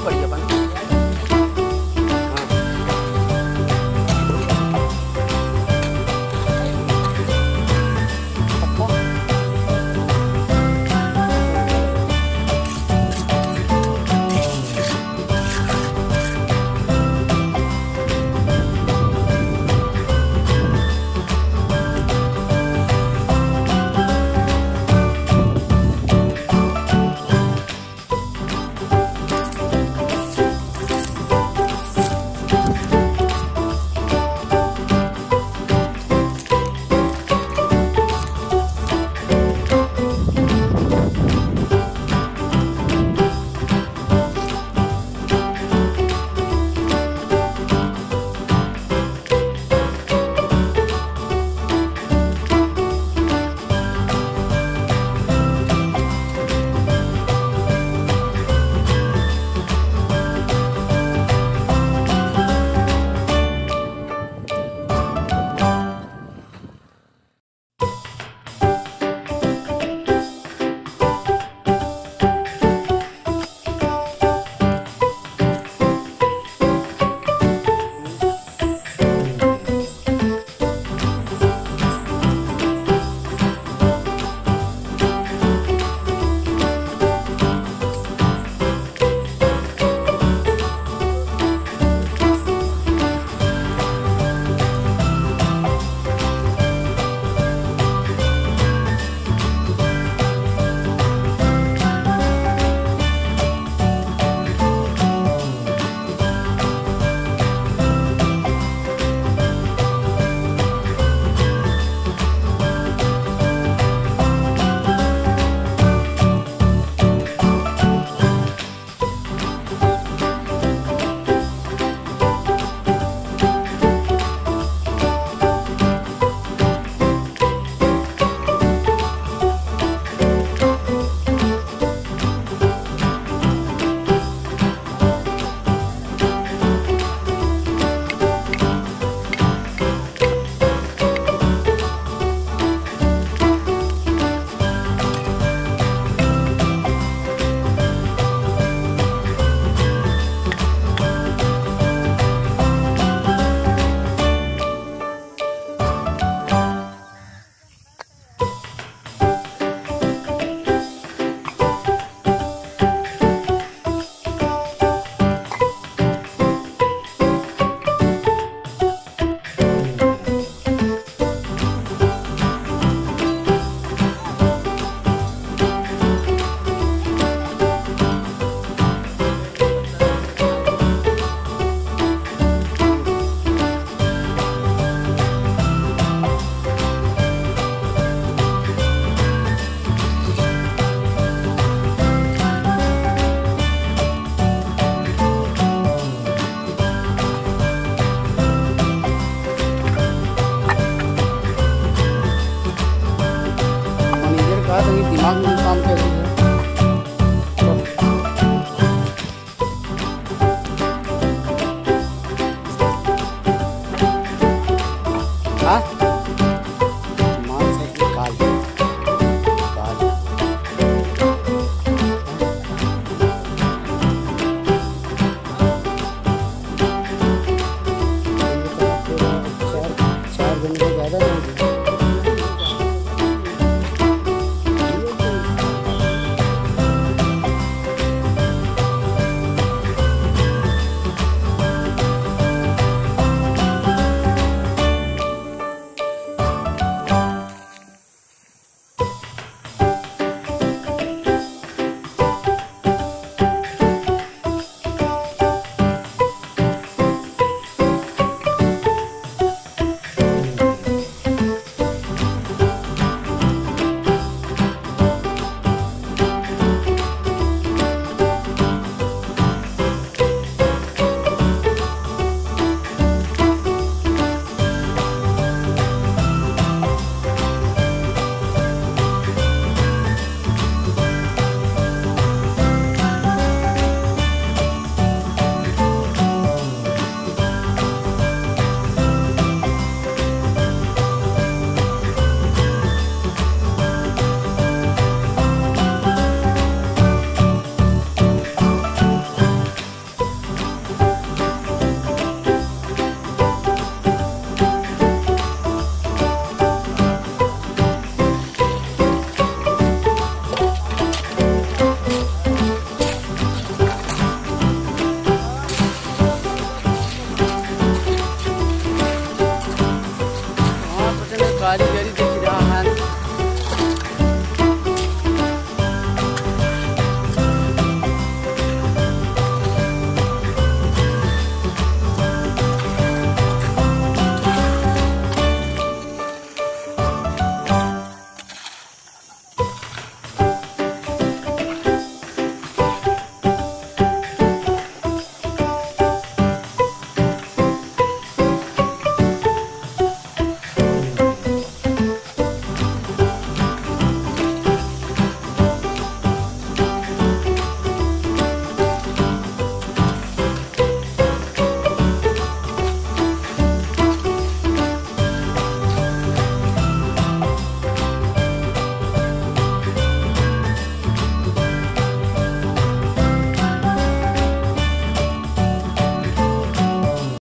siempre.